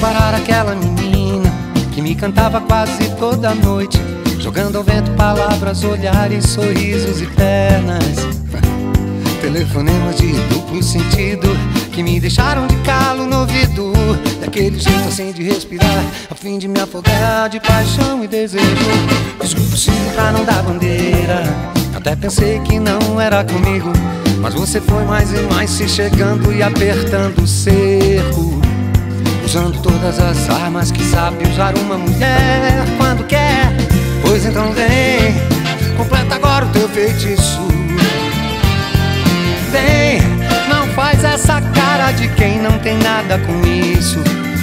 parar aquela menina que me cantava quase toda noite, jogando ao vento palavras, olhares, sorrisos e pernas. Telefonemas de duplo sentido que me deixaram de calo no ouvido. Daquele jeito assim de respirar, a fim de me afogar de paixão e desejo. Desculpa se pra não dar bandeira. Até pensei que não era comigo. Mas você foi mais e mais se chegando e apertando o cerco. Usando todas as armas que sabe usar uma mulher quando quer. Pois então vem, completa agora o teu feitiço. Vem, não faz essa cara de quem não tem nada com isso.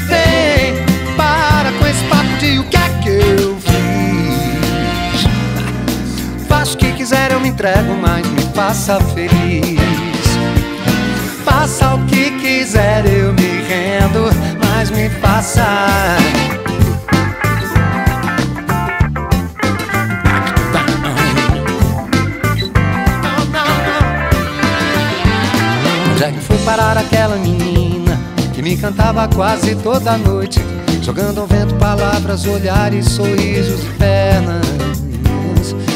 Vem, para com esse papo de o que é que eu fiz. Faça o que quiser, eu me entrego, mas me faça feliz. Faça o que quiser, eu me rendo, faça. Onde é que foi parar aquela menina que me cantava quase toda noite, jogando ao vento palavras, olhares, sorrisos e pernas?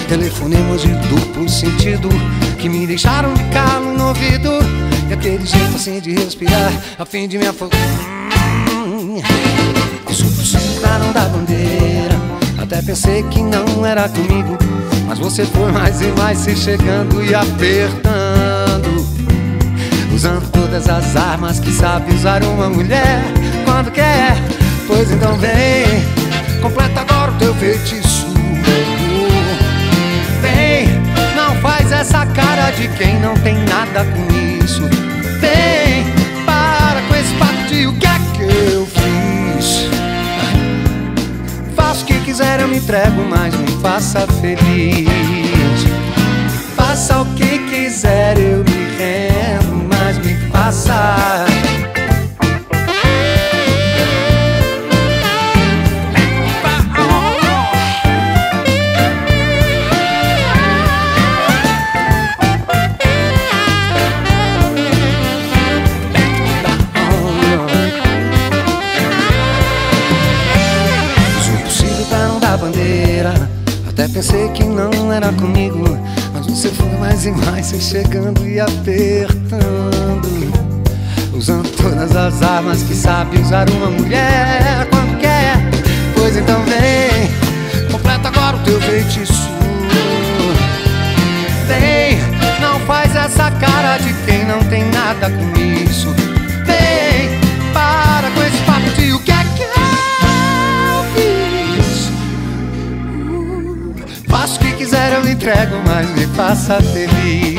Telefonemas de duplo sentido que me deixaram de calo no ouvido e aquele jeito assim de respirar a fim de me afogar. Desculpa pra não dar bandeira. Até pensei que não era comigo, mas você foi mais e mais se chegando e apertando. Usando todas as armas que sabe usar uma mulher quando quer. Pois então vem, completa agora o teu feitiço. Vem, não faz essa cara de quem não tem nada com isso. Entrego, mas me faça feliz. Faça o que quiser, eu me rendo, mas me faça. Dar bandeira. Até pensei que não era comigo. Mas você foi mais e mais se chegando e apertando. Usando todas as armas que sabe usar uma mulher quando quer. Pois então vem, completa agora o teu feitiço. Vem, não faz essa cara de quem não tem nada com isso. Eu entrego, mas me faça feliz.